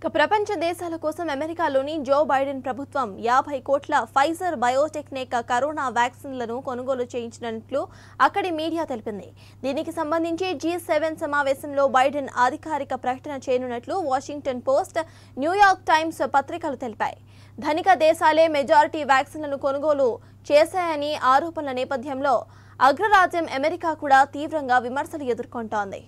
ఇక ప్రపంచ దేశాల కోసం అమెరికాలోని జో బైడెన్ ప్రభుత్వం యాభై కోట్ల ఫైజర్ బయోటెక్నిక్ కరోనా వ్యాక్సిన్లను కొనుగోలు చేయించినట్లు అక్కడి మీడియా తెలిపింది. దీనికి సంబంధించి జీ సెవెన్ సమావేశంలో బైడెన్ అధికారిక ప్రకటన చేయనున్నట్లు వాషింగ్టన్ పోస్ట్ న్యూయార్క్ టైమ్స్ పత్రికలు తెలిపాయి. ధనిక దేశాలే మెజారిటీ వ్యాక్సిన్లను కొనుగోలు చేశాయని ఆరోపణల నేపథ్యంలో అగ్రరాజ్యం అమెరికా కూడా తీవ్రంగా విమర్శలు ఎదుర్కొంటోంది.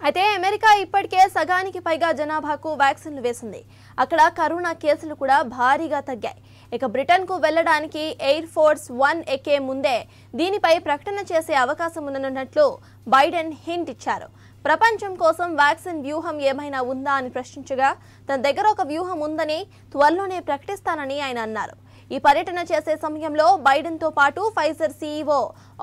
అయితే అమెరికా ఇప్పటికే సగానికి పైగా జనాభాకు వ్యాక్సిన్లు వేసింది. అక్కడ కరోనా కేసులు కూడా భారీగా తగ్గాయి. ఇక బ్రిటన్కు వెళ్ళడానికి ఎయిర్ ఫోర్స్ వన్ ఎక్కే ముందే దీనిపై ప్రకటన చేసే అవకాశం ఉందన్నట్లు బైడెన్ హింట్ ఇచ్చారు. ప్రపంచం కోసం వ్యాక్సిన్ వ్యూహం ఏమైనా ఉందా అని ప్రశ్నించగా తన దగ్గర ఒక వ్యూహం ఉందని త్వరలోనే ప్రకటిస్తానని ఆయన అన్నారు. ఈ పర్యటన చేసే సమయంలో బైడెన్తో పాటు ఫైజర్ సీఈఓ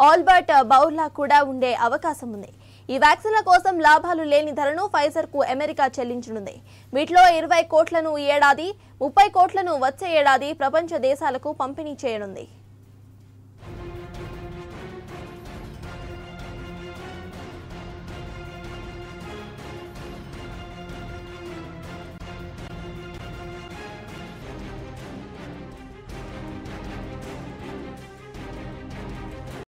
ఆల్బర్ట్ బౌర్లా కూడా ఉండే అవకాశం ఉంది. ఈ వ్యాక్సిన్ల కోసం లాభాలు లేని ధరను ఫైజర్కు అమెరికా చెల్లించనుంది. వీటిలో ఇరవై కోట్లను ఈ ఏడాది ముప్పై కోట్లను వచ్చే ఏడాది ప్రపంచ దేశాలకు పంపిణీ చేయనుంది.